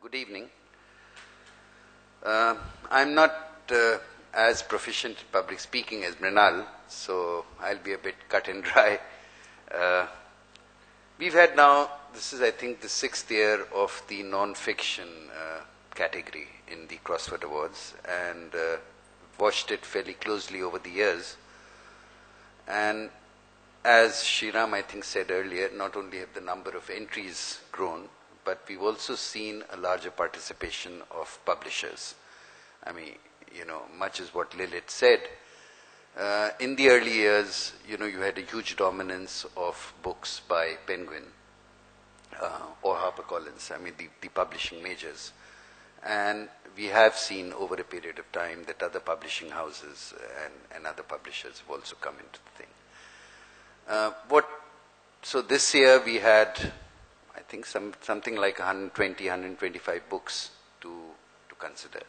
good evening. Uh, I'm not uh, as proficient in public speaking as Mrinal, so I'll be a bit cut and dry. Uh, we've had now, this is I think the sixth year of the non-fiction uh, category in the CrossWord Awards and uh, watched it fairly closely over the years. And as Shriram, I think, said earlier, not only have the number of entries grown, but we've also seen a larger participation of publishers. I mean, you know, much as what Lilith said, uh, in the early years, you know, you had a huge dominance of books by Penguin uh, or HarperCollins, I mean, the, the publishing majors. And we have seen over a period of time that other publishing houses and, and other publishers have also come into the thing. Uh, what, so this year we had, think, some, something like 120, 125 books to, to consider.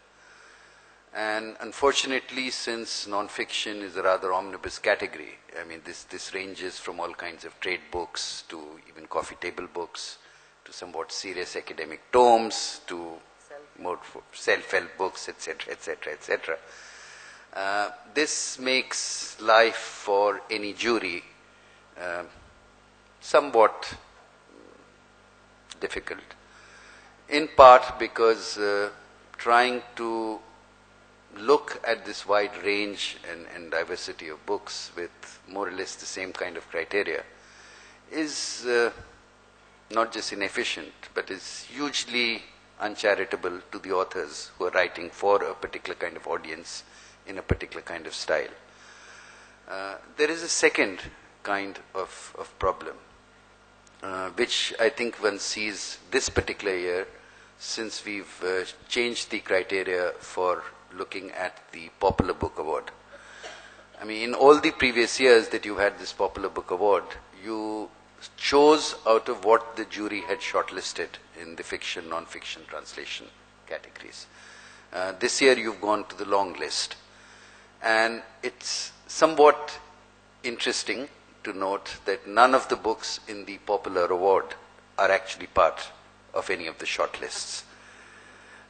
And unfortunately, since nonfiction is a rather omnibus category, I mean, this, this ranges from all kinds of trade books to even coffee table books to somewhat serious academic tomes to more self-help books, etc., etc., etc. This makes life for any jury uh, somewhat difficult. In part because uh, trying to look at this wide range and, and, diversity of books with more or less the same kind of criteria is uh, not just inefficient, but is hugely uncharitable to the authors who are writing for a particular kind of audience in a particular kind of style. Uh, there is a second kind of, of problem, uh, which I think one sees this particular year since we've uh, changed the criteria for looking at the Popular Book Award. I mean, in all the previous years that you had this Popular Book Award, you chose out of what the jury had shortlisted in the fiction, non-fiction, translation categories. Uh, this year you've gone to the long list. And it's somewhat interesting to note that none of the books in the Popular Award are actually part of any of the shortlists.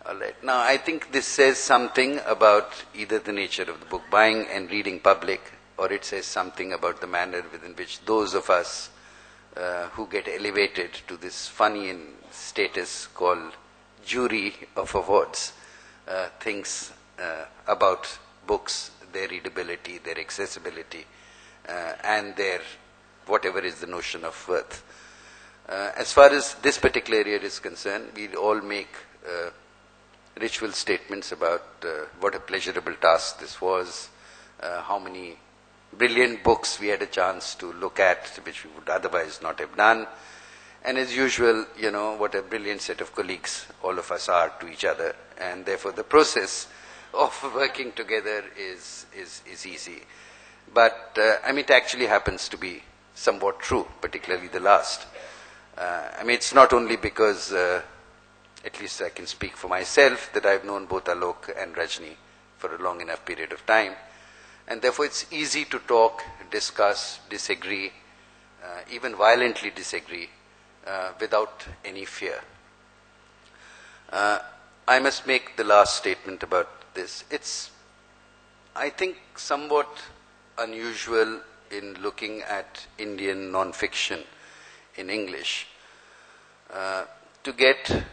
All right. Now, I think this says something about either the nature of the book buying and reading public, or it says something about the manner within which those of us uh, who get elevated to this funny in status called jury of awards uh, thinks uh, about books, their readability, their accessibility, uh, and their whatever is the notion of worth. Uh, as far as this particular area is concerned, we all make uh, ritual statements about what a pleasurable task this was, how many brilliant books we had a chance to look at, which we would otherwise not have done. And as usual, you know, what a brilliant set of colleagues all of us are to each other. And therefore, the process of working together is, is, is easy. But, uh, I mean, it actually happens to be somewhat true, particularly the last. Uh, I mean, it's not only because, uh, at least I can speak for myself, that I've known both Alok and Rajni for a long enough period of time. And therefore, it's easy to talk, discuss, disagree, uh, even violently disagree, uh, without any fear. Uh, I must make the last statement about this. It's, I think, somewhat unusual in looking at Indian non-fiction in English uh, to get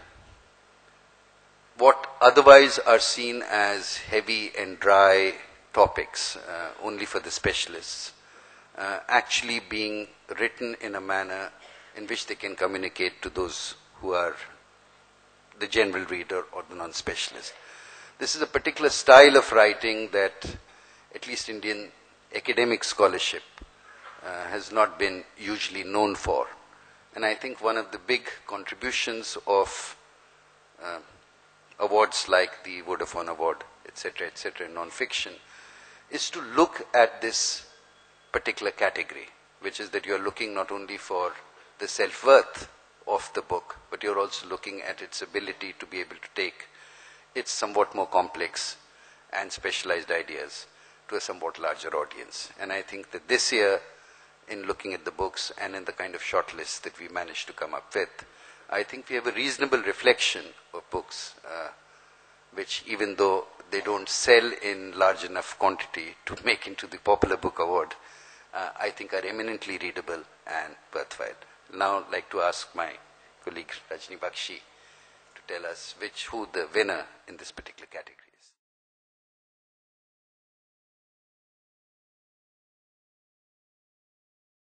what otherwise are seen as heavy and dry topics uh, only for the specialists uh, actually being written in a manner in which they can communicate to those who are the general reader or the non-specialist. This is a particular style of writing that at least Indian academic scholarship uh, has not been usually known for. And I think one of the big contributions of uh, awards like the Vodafone Award, etc., etc., in non-fiction, is to look at this particular category, which is that you're looking not only for the self-worth of the book, but you're also looking at its ability to be able to take its somewhat more complex and specialized ideas to a somewhat larger audience. And I think that this year, in looking at the books and in the kind of shortlist that we managed to come up with, I think we have a reasonable reflection of books, uh, which even though they don't sell in large enough quantity to make into the Popular Book Award, uh, I think are eminently readable and worthwhile. Now I'd like to ask my colleague Rajni Bakshi to tell us which who the winner in this particular category.